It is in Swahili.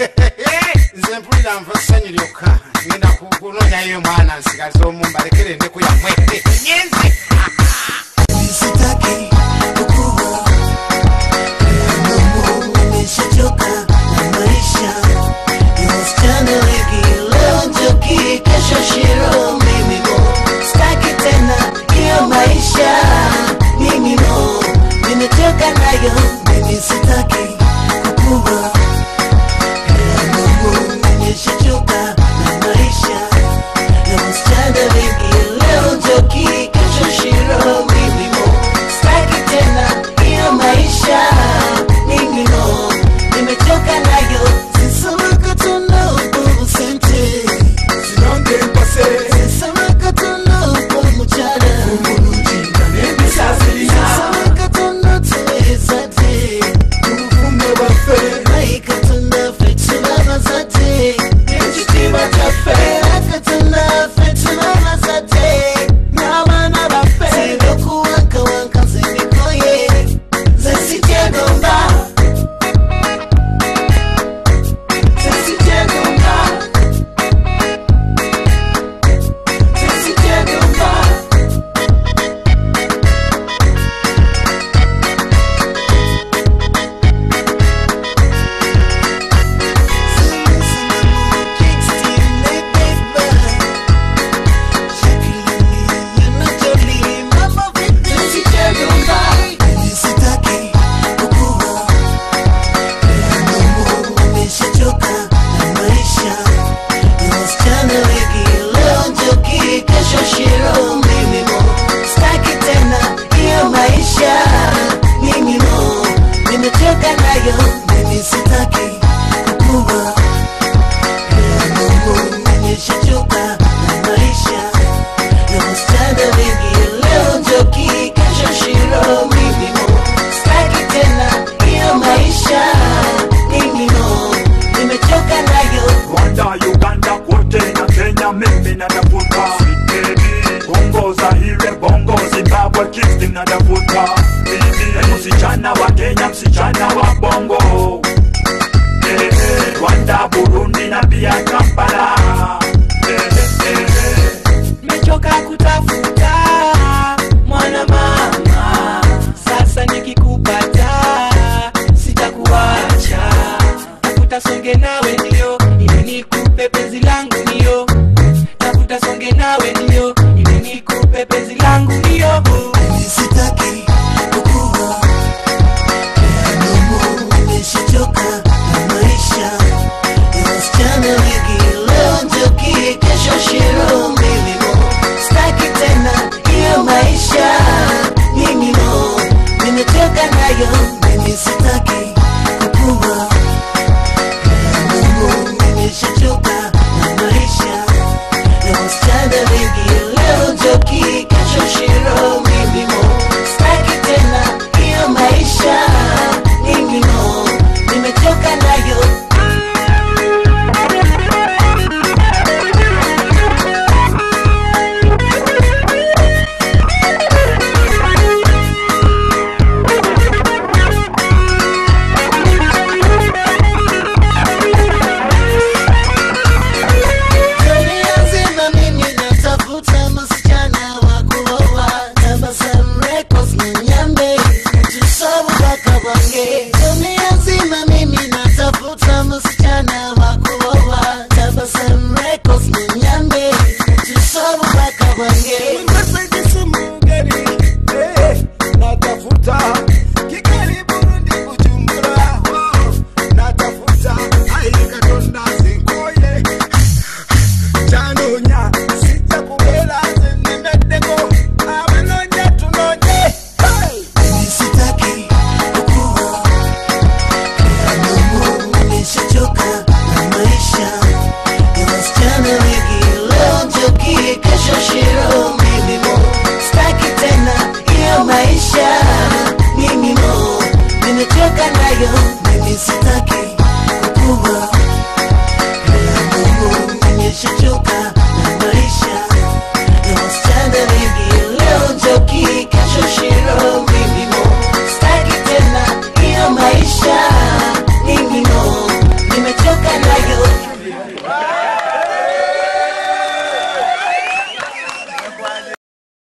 Eh, nze mpulira nva essanyu lyokka ngenda kunoonyayo mwana nsigaza omu mbalekere ndeku yamwe eh, nyenzi sitaki kukuwa nimeshachoka na maisha. Ya msichana yangu hiyo. Sitaki kukua. Na maisha. Wiki Leo njoki kesho shiro Nimechoka nayo mimi sitaki kukua. maisha ningino nimechoka nayo.